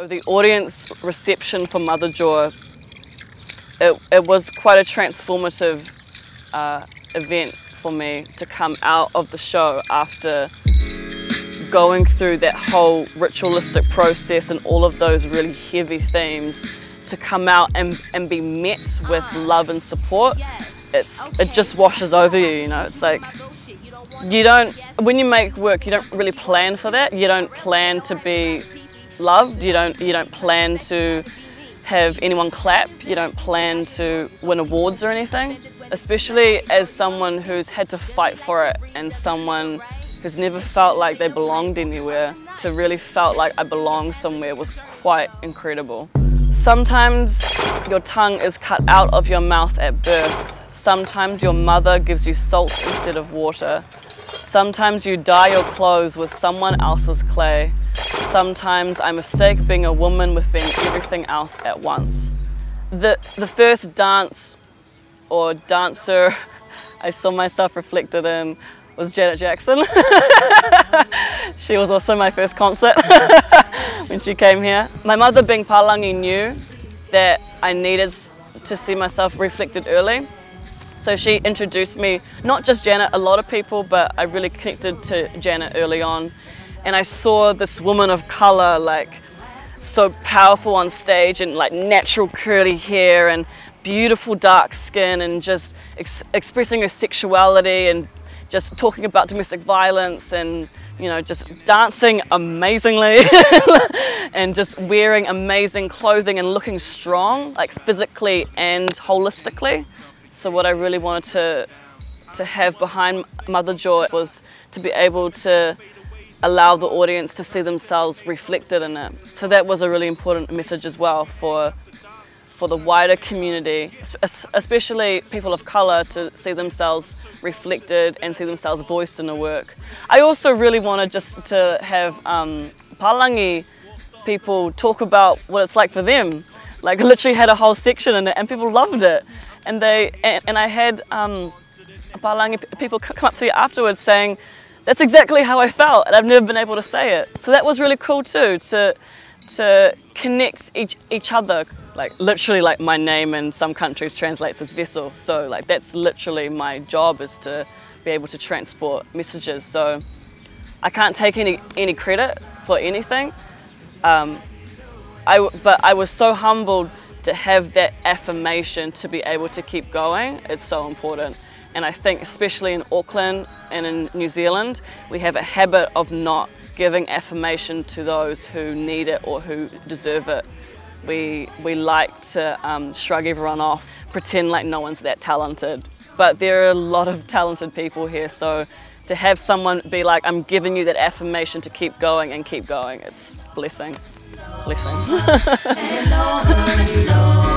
So the audience reception for Mother Jaw, it, it was quite a transformative uh, event for me to come out of the show after going through that whole ritualistic process and all of those really heavy themes to come out and, and be met with love and support. it's it just washes over you you know it's like you don't when you make work you don't really plan for that. You don't plan to be loved you don't you don't plan to have anyone clap you don't plan to win awards or anything especially as someone who's had to fight for it and someone who's never felt like they belonged anywhere to really felt like I belong somewhere was quite incredible. Sometimes your tongue is cut out of your mouth at birth. Sometimes your mother gives you salt instead of water. Sometimes you dye your clothes with someone else's clay. Sometimes I mistake being a woman with being everything else at once. The, the first dance or dancer I saw myself reflected in was Janet Jackson. she was also my first concert when she came here. My mother being Palangi knew that I needed to see myself reflected early. So she introduced me, not just Janet, a lot of people, but I really connected to Janet early on. And I saw this woman of color, like so powerful on stage and like natural curly hair and beautiful dark skin and just ex expressing her sexuality and just talking about domestic violence and you know just dancing amazingly and just wearing amazing clothing and looking strong like physically and holistically so what I really wanted to to have behind Mother Jaw was to be able to allow the audience to see themselves reflected in it so that was a really important message as well for for the wider community, especially people of colour, to see themselves reflected and see themselves voiced in the work. I also really wanted just to have um, Palangi people talk about what it's like for them. Like literally had a whole section in it and people loved it. And they and, and I had um, Palangi people come up to me afterwards saying, that's exactly how I felt and I've never been able to say it. So that was really cool too, to, to connect each, each other like literally like my name in some countries translates as vessel. So like that's literally my job is to be able to transport messages. So I can't take any, any credit for anything. Um, I, but I was so humbled to have that affirmation to be able to keep going. It's so important. And I think especially in Auckland and in New Zealand, we have a habit of not giving affirmation to those who need it or who deserve it. We, we like to um, shrug everyone off, pretend like no one's that talented. But there are a lot of talented people here, so to have someone be like, I'm giving you that affirmation to keep going and keep going, it's blessing. Blessing.